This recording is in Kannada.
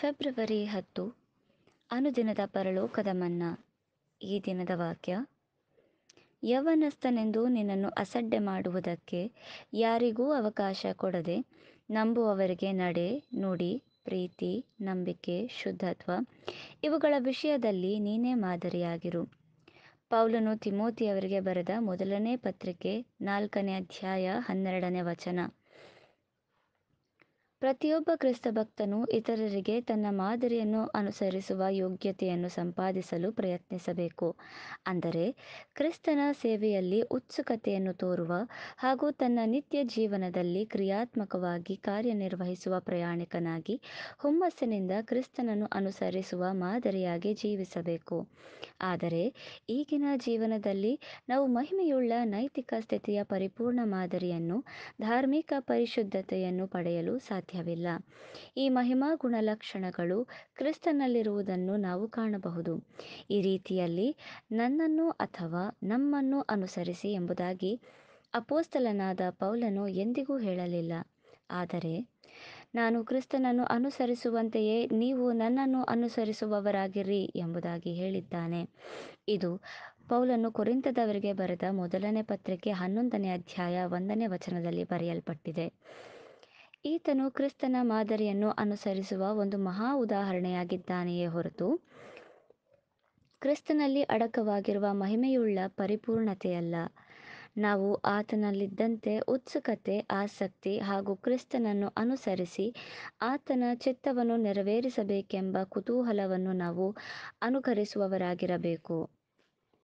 ಫೆಬ್ರವರಿ ಹತ್ತು, ಅನುದಿನದ ಪರಲೋಕದ ಮನ್ನಾ. ಈ ದಿನದ ವಾಕ್ಯ, ಯವನಸ್ಥನೆಂದು ನಿನ್ನನ್ನು ಅಸಡ್ಡೆ ಮಾಡುವುದಕ್ಕೆ ಯಾರಿಗೂ ಅವಕಾಶ ಕೊಡದೆ ನಂಬುವವರಿಗೆ ನಡೆ, ನುಡಿ, ಪ್ರೀತಿ, ನಂಬಿಕೆ, ಶುದ್ಧತ್ವ, ಇವುಗಳ ವಿಷಯದಲ್ಲಿ ನೀನೇ ಮಾದರಿಯಾಗಿರು. ಪೌಲನು ತಿಮೋತಿಯವರಿಗೆ ಬರೆದ ಮೊದಲನೇ ಪತ್ರಿಕೆ ನಾಲ್ಕನೇ ಅಧ್ಯಾಯ ಹನ್ನೆರಡನೇ ವಚನ. ಪ್ರತಿಯೊಬ್ಬ ಕ್ರಿಸ್ತ ಭಕ್ತನು ಇತರರಿಗೆ ತನ್ನ ಮಾದರಿಯನ್ನು ಅನುಸರಿಸುವ ಯೋಗ್ಯತೆಯನ್ನು ಸಂಪಾದಿಸಲು ಪ್ರಯತ್ನಿಸಬೇಕು. ಅಂದರೆ ಕ್ರಿಸ್ತನ ಸೇವೆಯಲ್ಲಿ ಉತ್ಸುಕತೆಯನ್ನು ತೋರುವ ಹಾಗೂ ತನ್ನ ನಿತ್ಯ ಜೀವನದಲ್ಲಿ ಕ್ರಿಯಾತ್ಮಕವಾಗಿ ಕಾರ್ಯನಿರ್ವಹಿಸುವ ಪ್ರಯಾಣಿಕನಾಗಿ ಹುಮ್ಮಸ್ಸಿನಿಂದ ಕ್ರಿಸ್ತನನ್ನು ಅನುಸರಿಸುವ ಮಾದರಿಯಾಗಿ ಜೀವಿಸಬೇಕು. ಆದರೆ ಈಗಿನ ಜೀವನದಲ್ಲಿ ನಾವು ಮಹಿಮೆಯುಳ್ಳ ನೈತಿಕ ಸ್ಥಿತಿಯ ಪರಿಪೂರ್ಣ ಮಾದರಿಯನ್ನು, ಧಾರ್ಮಿಕ ಪರಿಶುದ್ಧತೆಯನ್ನು ಪಡೆಯಲು ಸಾಧ್ಯವಿಲ್ಲ. ಈ ಮಹಿಮಾ ಗುಣಲಕ್ಷಣಗಳು ಕ್ರಿಸ್ತನಲ್ಲಿರುವುದನ್ನು ನಾವು ಕಾಣಬಹುದು. ಈ ರೀತಿಯಲ್ಲಿ ನನ್ನನ್ನು ಅಥವಾ ನಮ್ಮನ್ನು ಅನುಸರಿಸಿ ಎಂಬುದಾಗಿ ಅಪೋಸ್ತಲನಾದ ಪೌಲನು ಎಂದಿಗೂ ಹೇಳಲಿಲ್ಲ. ಆದರೆ ನಾನು ಕ್ರಿಸ್ತನನ್ನು ಅನುಸರಿಸುವಂತೆಯೇ ನೀವು ನನ್ನನ್ನು ಅನುಸರಿಸುವವರಾಗಿರಿ ಎಂಬುದಾಗಿ ಹೇಳಿದ್ದಾನೆ. ಇದು ಪೌಲನು ಕೊರಿಂತದವರಿಗೆ ಬರೆದ ಮೊದಲನೇ ಪತ್ರಿಕೆ ಹನ್ನೊಂದನೇ ಅಧ್ಯಾಯ ಒಂದನೇ ವಚನದಲ್ಲಿ ಬರೆಯಲ್ಪಟ್ಟಿದೆ. ಈತನು ಕ್ರಿಸ್ತನ ಮಾದರಿಯನ್ನು ಅನುಸರಿಸುವ ಒಂದು ಮಹಾ ಉದಾಹರಣೆಯಾಗಿದ್ದಾನೆಯೇ ಹೊರತು, ಕ್ರಿಸ್ತನಲ್ಲಿ ಅಡಕವಾಗಿರುವ ಮಹಿಮೆಯುಳ್ಳ ಪರಿಪೂರ್ಣತೆಯಲ್ಲ. ನಾವು ಆತನಲ್ಲಿದ್ದಂತೆ ಉತ್ಸುಕತೆ, ಆಸಕ್ತಿ ಹಾಗೂ ಕ್ರಿಸ್ತನನ್ನು ಅನುಸರಿಸಿ ಆತನ ಚಿತ್ತವನ್ನು ನೆರವೇರಿಸಬೇಕೆಂಬ ಕುತೂಹಲವನ್ನು ನಾವು ಅನುಕರಿಸುವವರಾಗಿರಬೇಕು.